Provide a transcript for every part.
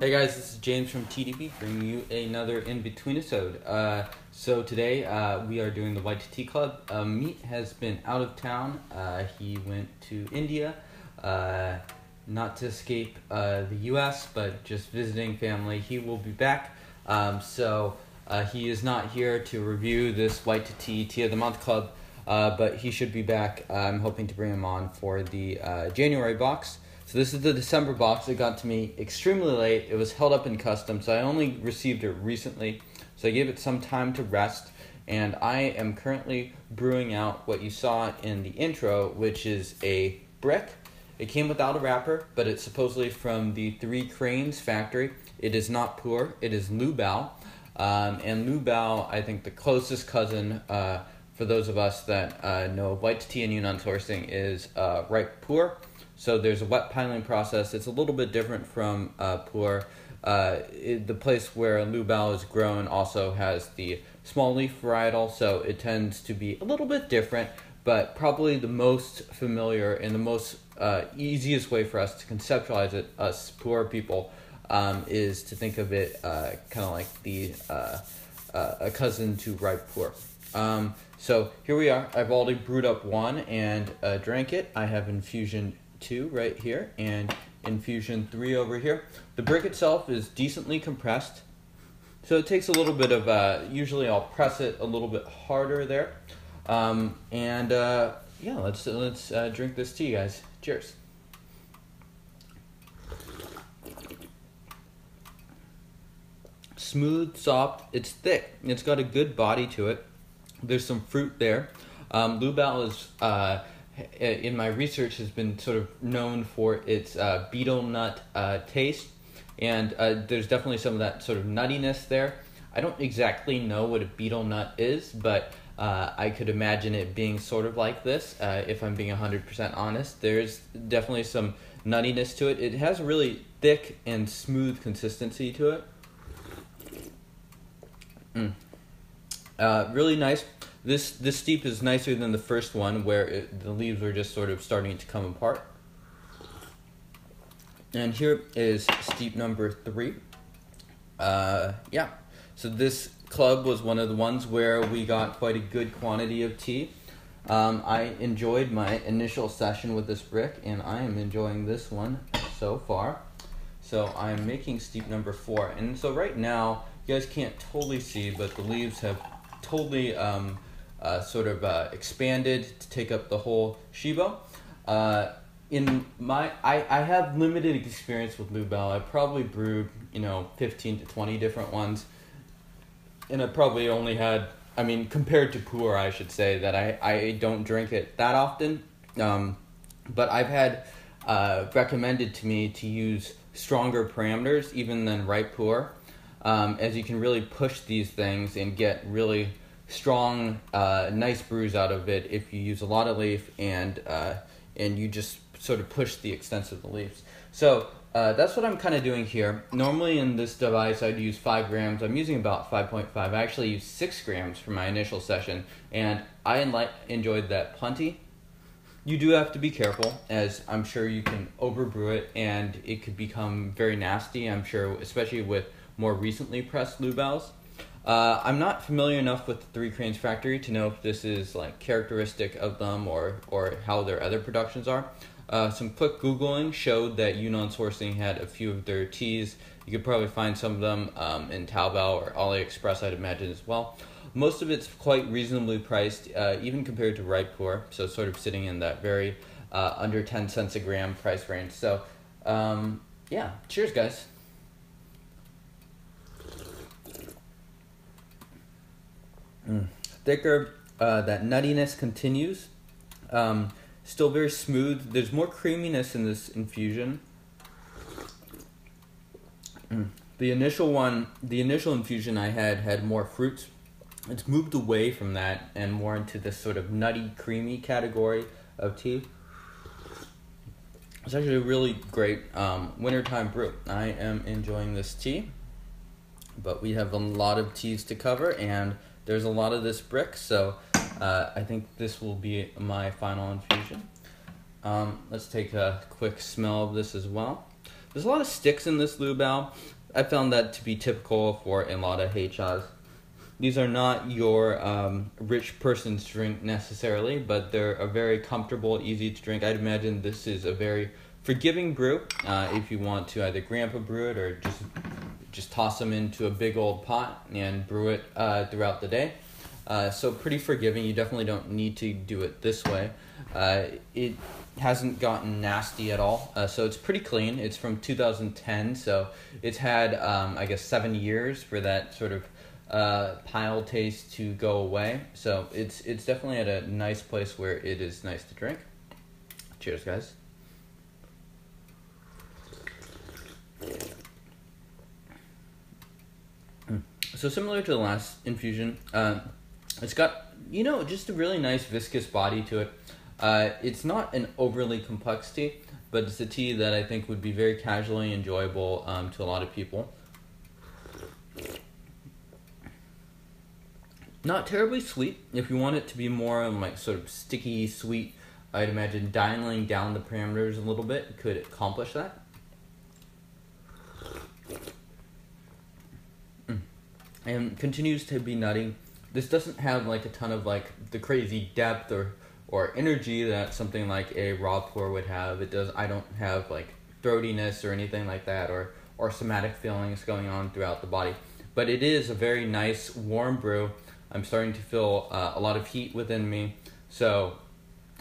Hey guys, this is James from TeaDB bringing you another in between episode. Uh, so today uh, we are doing the White2Tea Club. Uh, Meat has been out of town. Uh, he went to India, uh, not to escape uh, the U.S., but just visiting family. He will be back. Um, so he is not here to review this White Tea Tea of the Month Club, uh, but he should be back. I'm hoping to bring him on for the uh, January box. So this is the December box. It got to me extremely late. It was held up in customs. so I only received it recently. So I gave it some time to rest, and I am currently brewing out what you saw in the intro, which is a brick. It came without a wrapper, but it's supposedly from the Three Cranes factory. It is not Puer, it is Liubao. Um, and Liubao, I think the closest cousin uh, for those of us that uh, know white tea and Yunnan sourcing is uh, ripe Puer. So there's a wet piling process. It's a little bit different from uh, Puer. Uh, it, the place where Liubao is grown also has the small leaf varietal, so it tends to be a little bit different, but probably the most familiar and the most uh, easiest way for us to conceptualize it, us poor people, um, is to think of it uh, kind of like the a cousin to ripe Puer. Um, so here we are. I've already brewed up one and uh, drank it. I have infusion two right here and infusion three over here. The brick itself is decently compressed, so it takes a little bit of. Uh, usually, I'll press it a little bit harder there, um, and uh, yeah, let's let's uh, drink this tea, guys. Cheers. Smooth, soft. It's thick. It's got a good body to it. There's some fruit there. Um, is uh, in my research has been sort of known for its uh, betel nut uh, taste, and uh, there's definitely some of that sort of nuttiness there. I don't exactly know what a betel nut is, but uh, I could imagine it being sort of like this. Uh, if I'm being hundred percent honest, there's definitely some nuttiness to it. It has a really thick and smooth consistency to it. Mm. Uh, really nice. This this steep is nicer than the first one, where it, the leaves are just sort of starting to come apart. And here is steep number three. Uh, yeah, so this club was one of the ones where we got quite a good quantity of tea. Um, I enjoyed my initial session with this brick, and I am enjoying this one so far. So I'm making steep number four, and so right now you guys can't totally see, but the leaves have totally um, uh, sort of uh, expanded to take up the whole Shibo. Uh, in my, I, I have limited experience with Liubao. I probably brewed, you know, 15 to 20 different ones. And I probably only had, I mean, compared to Puer, I should say that I, I don't drink it that often. Um, but I've had uh, recommended to me to use stronger parameters even than ripe Puer, um, as you can really push these things and get really strong, uh, nice brews out of it if you use a lot of leaf and uh, and you just sort of push the extent of the leaves. So uh, that's what I'm kind of doing here. Normally in this device I'd use 5 grams. I'm using about 5.5. I actually used 6 grams for my initial session and I enli- enjoyed that plenty. You do have to be careful as I'm sure you can overbrew it and it could become very nasty. I'm sure especially with more recently pressed Liubaos. Uh, I'm not familiar enough with the Three Cranes Factory to know if this is like characteristic of them or or how their other productions are. Uh, some quick googling showed that Yunnan Sourcing had a few of their teas. You could probably find some of them um, in Taobao or AliExpress, I'd imagine as well. Most of it's quite reasonably priced, uh, even compared to Ripe Puer, so sort of sitting in that very uh, under 10 cents a gram price range. So, um, yeah, cheers, guys. Mm. Thicker, uh, that nuttiness continues. Um, still very smooth. There's more creaminess in this infusion. Mm. The initial one, the initial infusion I had had more fruits. It's moved away from that and more into this sort of nutty, creamy category of tea. It's actually a really great um, wintertime brew. I am enjoying this tea, but we have a lot of teas to cover and there's a lot of this brick, so uh, I think this will be my final infusion. Um, let's take a quick smell of this as well. There's a lot of sticks in this Liubao. I found that to be typical for a lot of heichas. These are not your um, rich person's drink necessarily, but they're a very comfortable, easy to drink. I'd imagine this is a very forgiving brew uh, if you want to either grandpa brew it or just just toss them into a big old pot and brew it uh, throughout the day. Uh, so pretty forgiving. You definitely don't need to do it this way. Uh, it hasn't gotten nasty at all. Uh, so it's pretty clean. It's from 2010, so it's had um, I guess seven years for that sort of uh, pile taste to go away. So it's it's definitely at a nice place where it is nice to drink. Cheers, guys. So similar to the last infusion, um, it's got you know just a really nice viscous body to it. Uh, it's not an overly complex tea, but it's a tea that I think would be very casually enjoyable um, to a lot of people. Not terribly sweet. If you want it to be more like sort of sticky sweet, I'd imagine dialing down the parameters a little bit could accomplish that. Mm. And continues to be nutty. This doesn't have like a ton of like the crazy depth or or energy that something like a raw Puer would have. It does. I don't have like throatiness or anything like that, or or somatic feelings going on throughout the body. But it is a very nice warm brew. I'm starting to feel uh, a lot of heat within me, so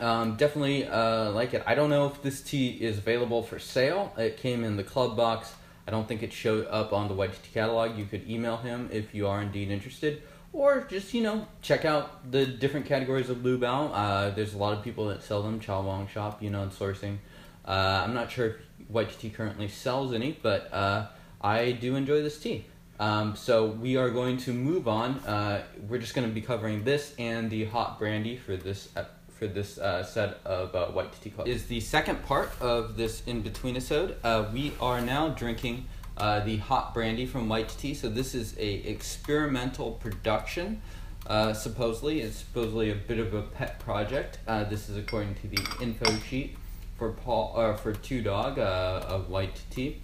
um, definitely uh, like it. I don't know if this tea is available for sale. It came in the club box. I don't think it showed up on the Tea catalog. You could email him if you are indeed interested or just you know check out the different categories of Liubao. Uh, there's a lot of people that sell them. Chawangshop, you know, and sourcing. Uh, I'm not sure if Tea currently sells any, but uh, I do enjoy this tea. Um, so we are going to move on. Uh, we're just going to be covering this and the hot brandy for this uh, for this uh, set of uh, White Tea Club. Is the second part of this in between episode. Uh, we are now drinking uh, the hot brandy from White2Tea. So this is a experimental production. Uh, supposedly, it's supposedly a bit of a pet project. Uh, this is according to the info sheet for Paul or for Two Dog of White Tea,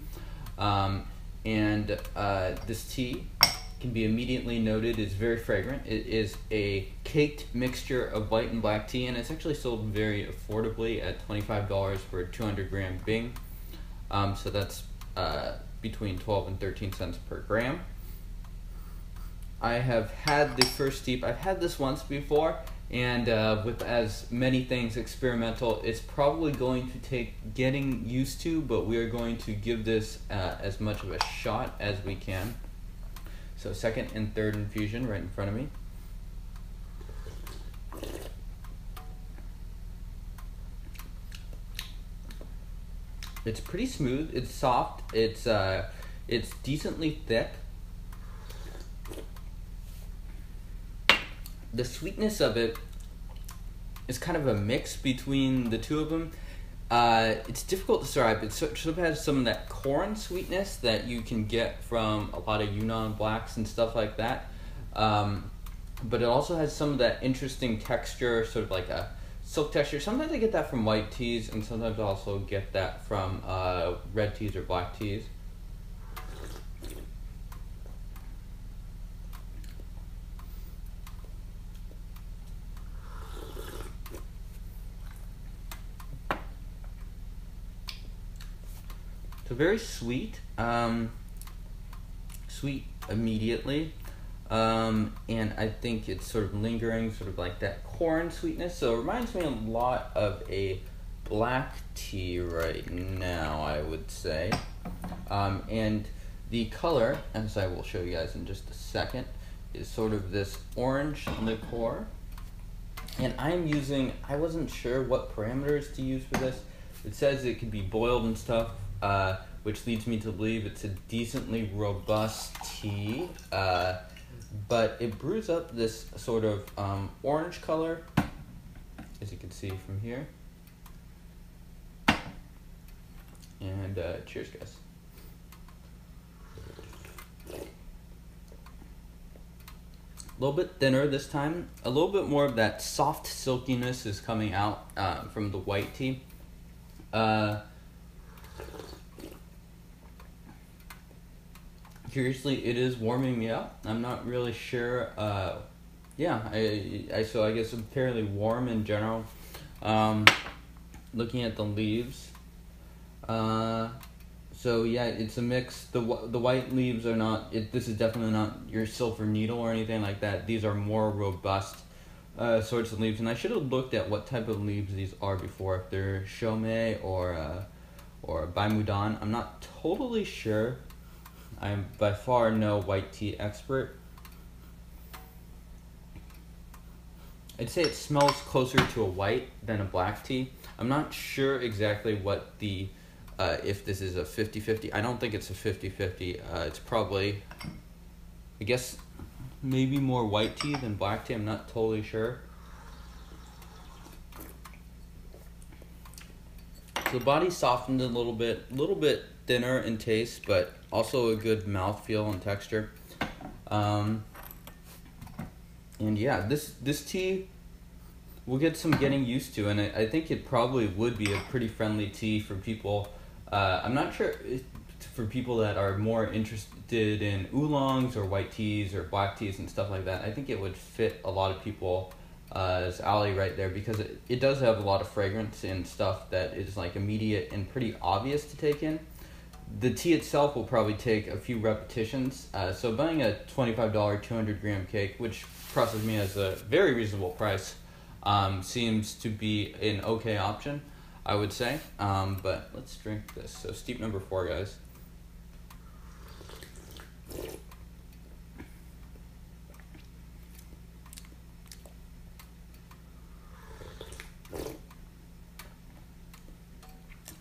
um, and this tea can be immediately noted is very fragrant. It is a caked mixture of white and black tea, and it's actually sold very affordably at twenty five dollars for a two hundred gram Bing. Um, so that's uh, between 12 and 13 cents per gram. I have had the first steep. I've had this once before, and uh, with as many things experimental, it's probably going to take getting used to, but we are going to give this uh, as much of a shot as we can. So, second and third infusion right in front of me. It's pretty smooth. It's soft. It's uh, it's decently thick. The sweetness of it is kind of a mix between the two of them. Uh, it's difficult to describe. It sort of has some of that corn sweetness that you can get from a lot of Yunnan blacks and stuff like that. Um, but it also has some of that interesting texture, sort of like a silk texture. Sometimes I get that from white teas, and sometimes I also get that from uh, red teas or black teas. So very sweet, um, sweet immediately. Um, and I think it's sort of lingering, sort of like that corn sweetness. So it reminds me a lot of a black tea right now, I would say. Um, and the color, as I will show you guys in just a second, is sort of this orange liqueur. And I'm using, I wasn't sure what parameters to use for this. It says it can be boiled and stuff, uh, which leads me to believe it's a decently robust tea. Uh, but it brews up this sort of um, orange color, as you can see from here. And uh, cheers, guys. A little bit thinner this time. A little bit more of that soft silkiness is coming out uh, from the white tea. Uh, curiously, it is warming me up. I'm not really sure. Uh, yeah, I, I so I guess I'm fairly warm in general. Um, looking at the leaves. Uh, so yeah, it's a mix. the The white leaves are not. It, this is definitely not your silver needle or anything like that. These are more robust uh, sorts of leaves, and I should have looked at what type of leaves these are before. If they're Shou Mei or uh, or Baimudan, I'm not totally sure. I'm by far no white tea expert. I'd say it smells closer to a white than a black tea. I'm not sure exactly what the uh, if this is a 50-50. I don't think it's a 50-50. Uh, it's probably I guess maybe more white tea than black tea. I'm not totally sure. So the body softened a little bit, a little bit thinner in taste, but also a good mouthfeel and texture. Um, and yeah, this this tea will get some getting used to, and I, I think it probably would be a pretty friendly tea for people. Uh, I'm not sure for people that are more interested in oolongs or white teas or black teas and stuff like that, I think it would fit a lot of people uh, as alley right there because it, it does have a lot of fragrance and stuff that is like immediate and pretty obvious to take in. The tea itself will probably take a few repetitions. Uh, so buying a $25 200 gram cake, which crosses me as a very reasonable price, um, seems to be an okay option, I would say. Um, but let's drink this. So steep number four, guys.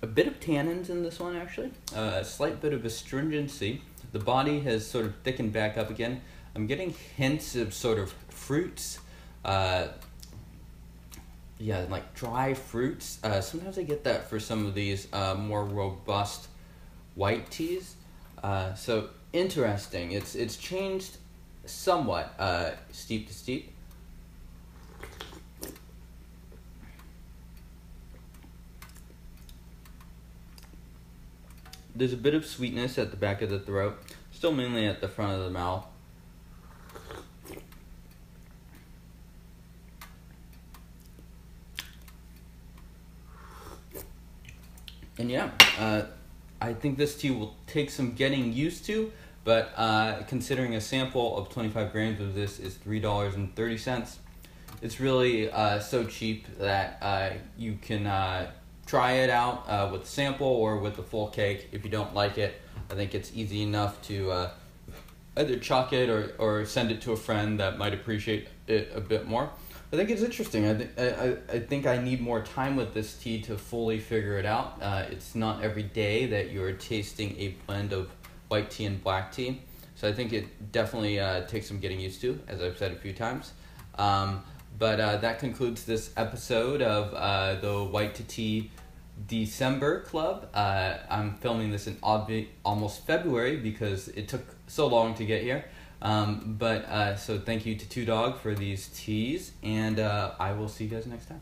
A bit of tannins in this one, actually. Uh, a slight bit of astringency. The body has sort of thickened back up again. I'm getting hints of sort of fruits. Uh, yeah, like dry fruits. Uh, sometimes I get that for some of these uh, more robust white teas. Uh, so interesting. It's it's changed somewhat uh, steep to steep. There's a bit of sweetness at the back of the throat, still mainly at the front of the mouth. And yeah, uh, I think this tea will take some getting used to, but uh, considering a sample of 25 grams of this is $3.30, it's really uh, so cheap that uh, you can uh, try it out uh, with a sample or with the full cake. If you don't like it, I think it's easy enough to uh, either chuck it or, or send it to a friend that might appreciate it a bit more. I think it's interesting. I, th- I, I think I need more time with this tea to fully figure it out. Uh, it's not every day that you're tasting a blend of white tea and black tea. So I think it definitely uh, takes some getting used to, as I've said a few times. Um, but uh, that concludes this episode of uh, the White2Tea December Club. Uh, I'm filming this in obvi- almost February because it took so long to get here. Um, but uh, so thank you to Two Dog for these teas, and uh, I will see you guys next time.